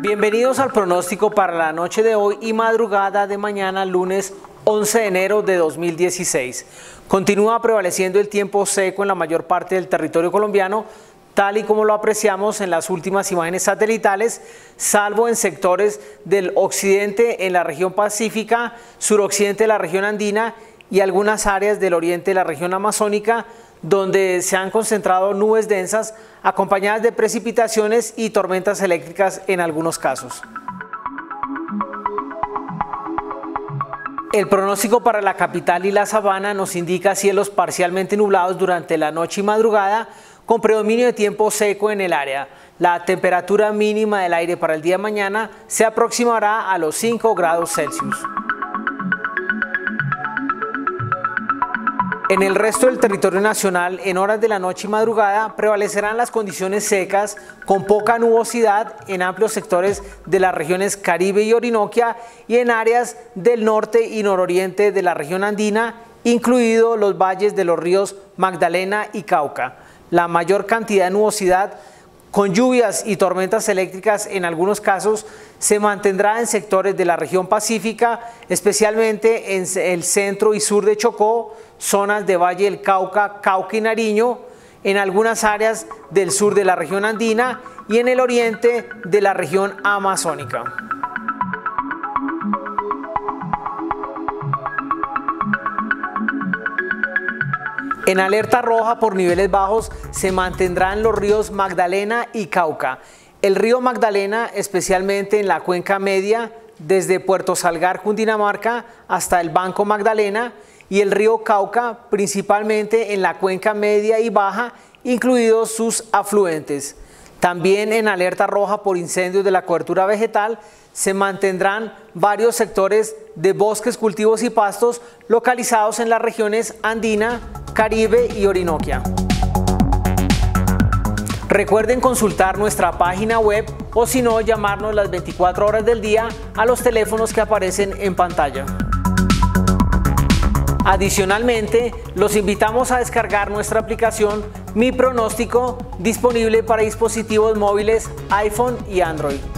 Bienvenidos al pronóstico para la noche de hoy y madrugada de mañana, lunes 11 de enero de 2016. Continúa prevaleciendo el tiempo seco en la mayor parte del territorio colombiano, tal y como lo apreciamos en las últimas imágenes satelitales, salvo en sectores del occidente en la región pacífica, suroccidente de la región andina y algunas áreas del oriente de la región amazónica, donde se han concentrado nubes densas acompañadas de precipitaciones y tormentas eléctricas en algunos casos. El pronóstico para la capital y la sabana nos indica cielos parcialmente nublados durante la noche y madrugada, con predominio de tiempo seco en el área. La temperatura mínima del aire para el día mañana se aproximará a los 5 grados Celsius. En el resto del territorio nacional, en horas de la noche y madrugada, prevalecerán las condiciones secas con poca nubosidad en amplios sectores de las regiones Caribe y Orinoquia y en áreas del norte y nororiente de la región andina, incluidos los valles de los ríos Magdalena y Cauca. La mayor cantidad de nubosidad con lluvias y tormentas eléctricas en algunos casos se mantendrá en sectores de la región pacífica, especialmente en el centro y sur de Chocó, zonas de Valle del Cauca, Cauca y Nariño, en algunas áreas del sur de la región andina y en el oriente de la región amazónica. En alerta roja por niveles bajos se mantendrán los ríos Magdalena y Cauca. El río Magdalena, especialmente en la cuenca media, desde Puerto Salgar, Cundinamarca, hasta el Banco Magdalena, y el río Cauca, principalmente en la cuenca media y baja, incluidos sus afluentes. También en alerta roja por incendios de la cobertura vegetal se mantendrán varios sectores de bosques, cultivos y pastos localizados en las regiones Andina, Caribe y Orinoquia. Recuerden consultar nuestra página web o si no llamarnos las 24 horas del día a los teléfonos que aparecen en pantalla. Adicionalmente, los invitamos a descargar nuestra aplicación Mi Pronóstico disponible para dispositivos móviles iPhone y Android.